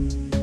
Bye.